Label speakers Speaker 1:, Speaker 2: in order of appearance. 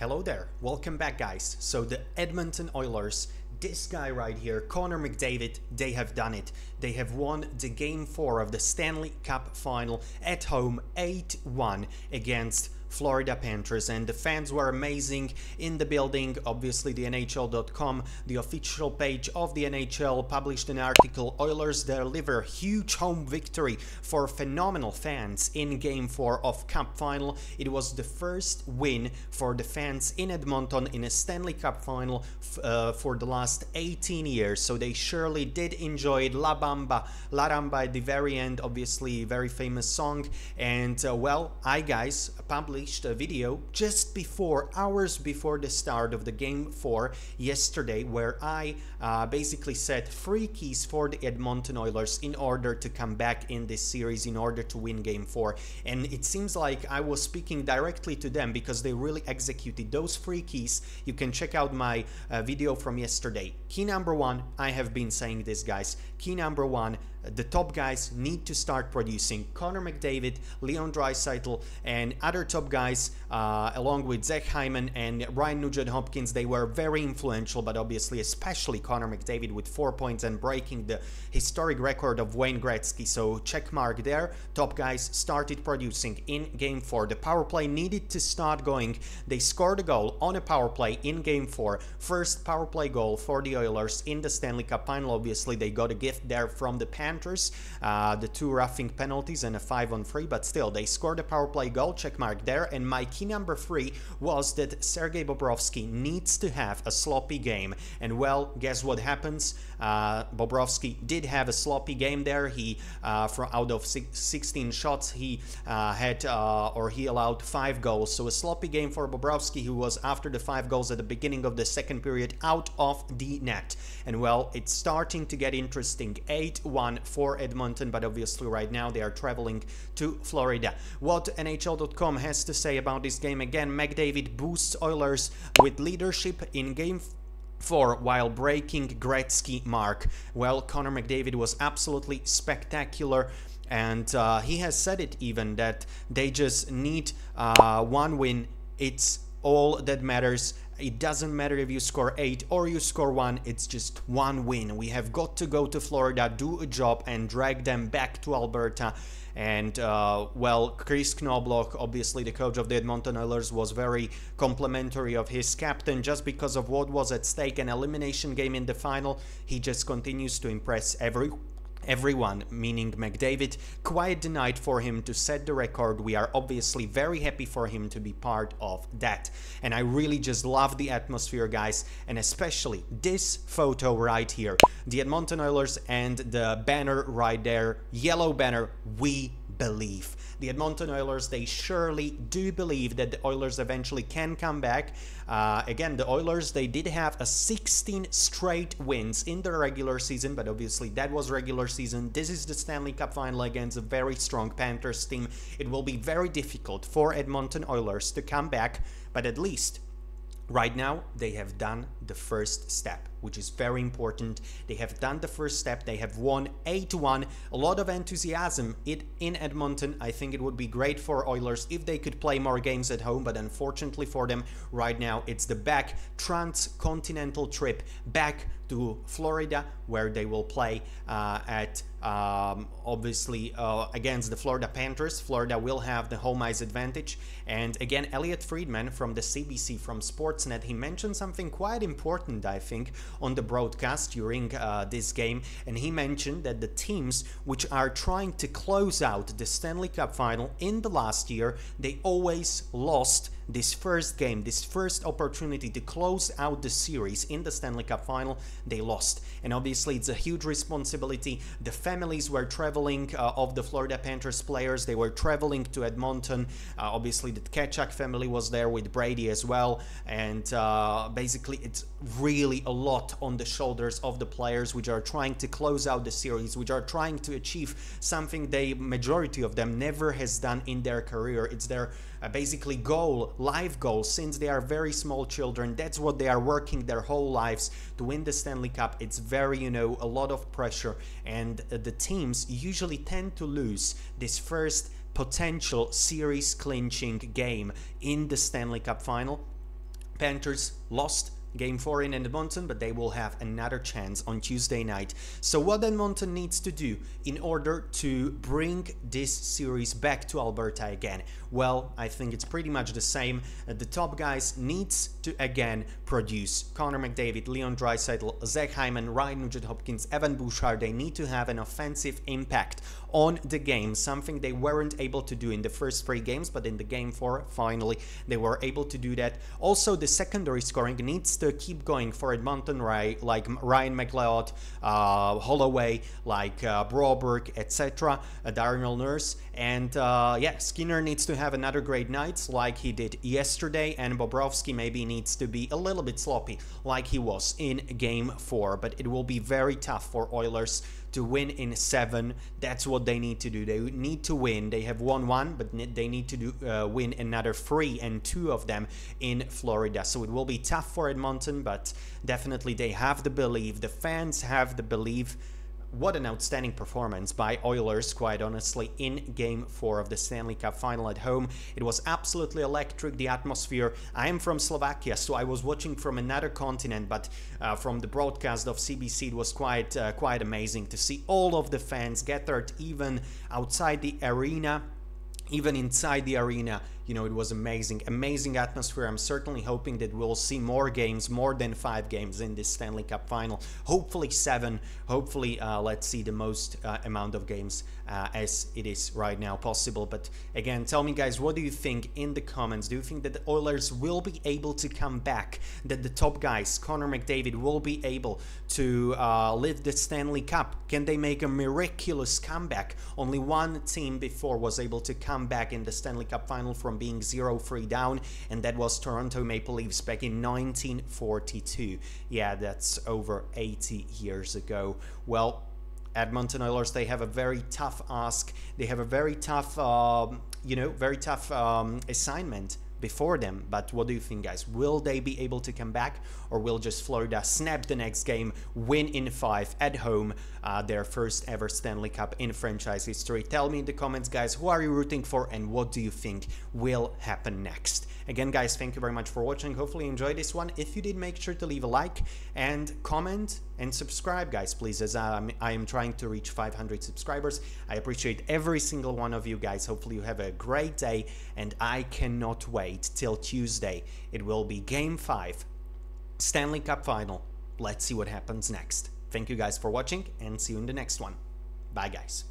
Speaker 1: Hello there, welcome back guys. So the Edmonton Oilers, this guy right here, Connor McDavid, they have done it. They have won the game 4 of the Stanley Cup final at home 8-1 against Florida Panthers and the fans were amazing in the building. Obviously the NHL.com, the official page of the NHL published an article Oilers deliver huge home victory for phenomenal fans in game 4 of Cup final. It was the first win for the fans in Edmonton in a Stanley Cup final uh, for the last 18 years. So they surely did enjoy it. La Bamba, La Ramba at the very end, obviously very famous song. And uh, well, I guys published published a video just before, hours before the start of the game 4 yesterday, where I uh, basically set three keys for the Edmonton Oilers in order to come back in this series, in order to win game 4. And it seems like I was speaking directly to them because they really executed those three keys. You can check out my uh, video from yesterday. Key number one, I have been saying this, guys. Key number one, the top guys need to start producing. Connor McDavid, Leon Draisaitl, and other top guys, uh, along with Zach Hyman and Ryan Nugent-Hopkins, they were very influential, but obviously especially Connor McDavid with four points and breaking the historic record of Wayne Gretzky. So check mark there. Top guys started producing in Game 4. The power play needed to start going. They scored a goal on a power play in Game 4. First power play goal for the Oilers in the Stanley Cup final. Obviously, they got a gift there from the Panthers, uh, the two roughing penalties and a 5 on 3, but still, they scored a power play goal, check mark there. And my key number 3 was that Sergei Bobrovsky needs to have a sloppy game. And well, guess what happens? Uh, Bobrovsky did have a sloppy game there. He, uh, from out of 16 shots, he uh, had uh, or he allowed five goals. So a sloppy game for Bobrovsky, who was after the five goals at the beginning of the second period out of the net. And well, it's starting to get interesting. 8-1 for Edmonton, but obviously right now they are traveling to Florida. What NHL.com has to say about this game again, McDavid boosts Oilers with leadership in game 4 while breaking Gretzky mark. Well, Connor McDavid was absolutely spectacular and uh, he has said it even that they just need uh, one win. It's all that matters. It doesn't matter if you score 8 or you score 1, it's just one win. We have got to go to Florida, do a job and drag them back to Alberta and uh, well, Chris Knoblauch, obviously the coach of the Edmonton Oilers, was very complimentary of his captain just because of what was at stake an elimination game in the final. He just continues to impress every everyone, meaning McDavid. Quite night for him to set the record. We are obviously very happy for him to be part of that. And I really just love the atmosphere, guys, and especially this photo right here. The Edmonton Oilers and the banner right there, yellow banner, we believe. The Edmonton Oilers, they surely do believe that the Oilers eventually can come back. Uh, again, the Oilers, they did have a 16 straight wins in the regular season, but obviously that was regular season. This is the Stanley Cup final against a very strong Panthers team. It will be very difficult for Edmonton Oilers to come back, but at least Right now, they have done the first step, which is very important. They have done the first step. They have won 8-1. A lot of enthusiasm it, in Edmonton. I think it would be great for Oilers if they could play more games at home, but unfortunately for them, right now, it's the back transcontinental trip back to Florida, where they will play uh, at um, obviously uh, against the Florida Panthers. Florida will have the home ice advantage. And again, Elliotte Friedman from the CBC from Sportsnet, he mentioned something quite important, I think, on the broadcast during uh, this game. And he mentioned that the teams which are trying to close out the Stanley Cup final in the last year, they always lost this first game, this first opportunity to close out the series in the Stanley Cup final, they lost. And obviously, it's a huge responsibility. The families were traveling uh, of the Florida Panthers players, they were traveling to Edmonton. Uh, obviously, the Tkachuk family was there with Brady as well. And uh, basically, it's really a lot on the shoulders of the players which are trying to close out the series, which are trying to achieve something they, majority of them, never has done in their career. It's their uh, basically goal, life goal, since they are very small children. That's what they are working their whole lives to win the Stanley Cup. It's very, you know, a lot of pressure, and uh, the teams usually tend to lose this first potential series clinching game in the Stanley Cup final Panthers lost game 4 in Edmonton, but they will have another chance on Tuesday night. So what Edmonton needs to do in order to bring this series back to Alberta again? Well, I think it's pretty much the same. Uh, the top guys needs to again produce. Connor McDavid, Leon Draisaitl, Zach Hyman, Ryan Nugent-Hopkins, Evan Bouchard, they need to have an offensive impact on the game, something they weren't able to do in the first three games, but in the game four, finally, they were able to do that. Also, the secondary scoring needs to keep going for Edmonton Ray, like Ryan McLeod, uh, Holloway, like uh, Broberg, etc., uh, Darnell Nurse, and uh, yeah, Skinner needs to have another great night like he did yesterday, and Bobrovsky maybe needs to be a little bit sloppy like he was in game four, but it will be very tough for Oilers to win in seven. That's what they need to do. They need to win. They have won one, but they need to do, uh, win another three and two of them in Florida. So it will be tough for Edmonton, but definitely they have the belief. The fans have the belief what an outstanding performance by Oilers, quite honestly, in Game 4 of the Stanley Cup Final at home. It was absolutely electric, the atmosphere. I am from Slovakia, so I was watching from another continent, but uh, from the broadcast of CBC, it was quite, uh, quite amazing to see all of the fans gathered even outside the arena even inside the arena, you know, it was amazing, amazing atmosphere. I'm certainly hoping that we'll see more games, more than five games in this Stanley Cup final. Hopefully seven. Hopefully, uh, let's see the most uh, amount of games uh, as it is right now possible. But again, tell me, guys, what do you think in the comments? Do you think that the Oilers will be able to come back? That the top guys, Connor McDavid, will be able to uh, lift the Stanley Cup? Can they make a miraculous comeback? Only one team before was able to back in the Stanley Cup final from being 0-3 down, and that was Toronto Maple Leafs back in 1942. Yeah, that's over 80 years ago. Well, Edmonton Oilers, they have a very tough ask. They have a very tough, um, you know, very tough um, assignment before them. But what do you think, guys? Will they be able to come back, or will just Florida snap the next game, win in five at home, uh, their first ever Stanley Cup in franchise history? Tell me in the comments, guys, who are you rooting for, and what do you think will happen next? Again, guys, thank you very much for watching. Hopefully you enjoyed this one. If you did, make sure to leave a like and comment and subscribe, guys, please, as I'm, I am trying to reach 500 subscribers. I appreciate every single one of you guys. Hopefully you have a great day, and I cannot wait till Tuesday. It will be Game 5, Stanley Cup Final. Let's see what happens next. Thank you guys for watching, and see you in the next one. Bye, guys.